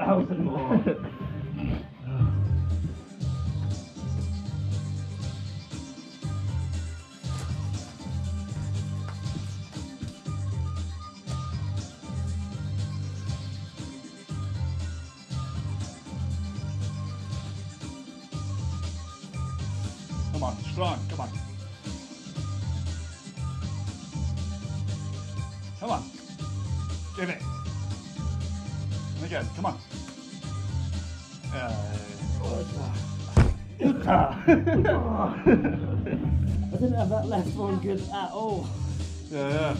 thousand more. Come on, strong. Come on. Come on. Give it. Again, come on. Uh, I didn't have that left one good at all. yeah, yeah.